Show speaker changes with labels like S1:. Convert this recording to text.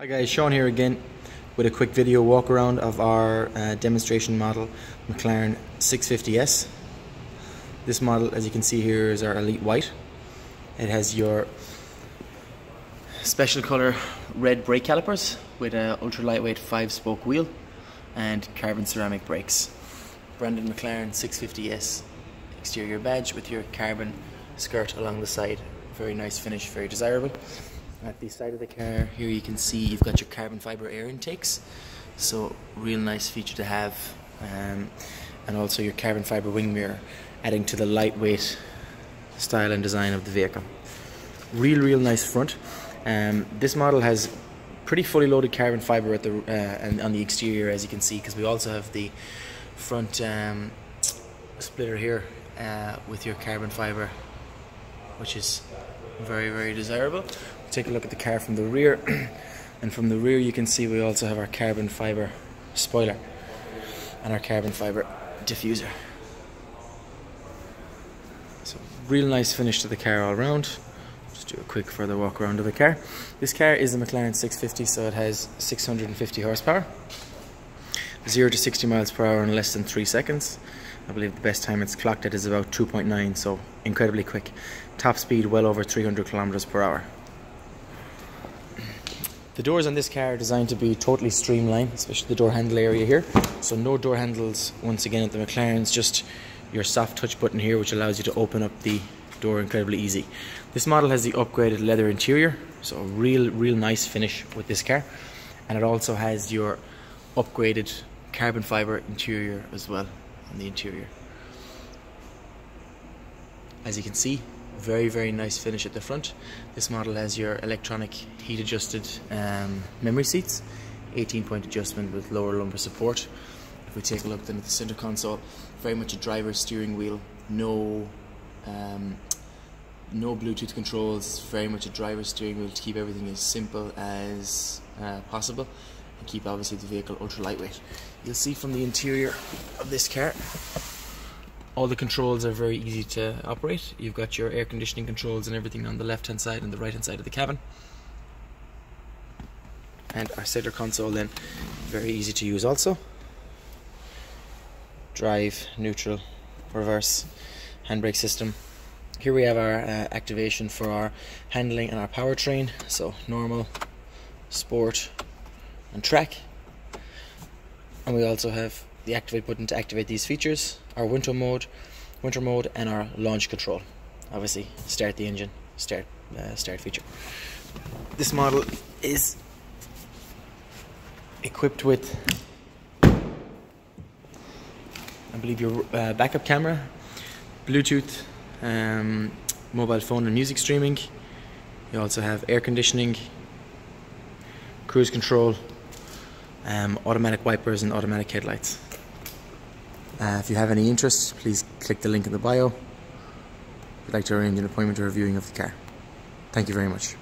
S1: Hi guys, Shaun here again with a quick video walk around of our uh, demonstration model McLaren 650S. This model as you can see here is our Elite White. It has your special colour red brake calipers with an ultra lightweight 5 spoke wheel and carbon ceramic brakes. Brandon McLaren 650S exterior badge with your carbon skirt along the side. Very nice finish, very desirable. At the side of the car here you can see you've got your carbon fibre air intakes so real nice feature to have um, and also your carbon fibre wing mirror adding to the lightweight style and design of the vehicle. Real real nice front. Um, this model has pretty fully loaded carbon fibre at the uh, and on the exterior as you can see because we also have the front um, splitter here uh, with your carbon fibre which is very very desirable take a look at the car from the rear. And from the rear you can see we also have our carbon fiber spoiler and our carbon fiber diffuser. So real nice finish to the car all around just do a quick further walk around of the car. This car is a McLaren 650 so it has 650 horsepower. 0 to 60 miles per hour in less than 3 seconds. I believe the best time it's clocked at is about 2.9 so incredibly quick. Top speed well over 300 kilometers per hour the doors on this car are designed to be totally streamlined, especially the door handle area here. So no door handles once again at the McLaren's, just your soft touch button here which allows you to open up the door incredibly easy. This model has the upgraded leather interior, so a real, real nice finish with this car. And it also has your upgraded carbon fibre interior as well on the interior. As you can see, very very nice finish at the front. This model has your electronic heat adjusted um, memory seats 18 point adjustment with lower lumbar support. If we take a look then at the center console very much a driver steering wheel no um, no Bluetooth controls very much a driver steering wheel to keep everything as simple as uh, possible and keep obviously the vehicle ultra lightweight. You'll see from the interior of this car all the controls are very easy to operate. You've got your air conditioning controls and everything on the left hand side and the right hand side of the cabin. And our center console then very easy to use also. Drive, neutral, reverse, handbrake system. Here we have our uh, activation for our handling and our powertrain. So normal, sport, and track. And we also have the activate button to activate these features, our winter mode, winter mode, and our launch control. Obviously, start the engine, start uh, start feature. This model is equipped with, I believe, your uh, backup camera, Bluetooth, um, mobile phone and music streaming. You also have air conditioning, cruise control, um, automatic wipers and automatic headlights. Uh, if you have any interest, please click the link in the bio. If you'd like to arrange an appointment or a viewing of the car. Thank you very much.